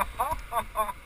ha ha ha